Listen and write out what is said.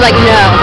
like, no.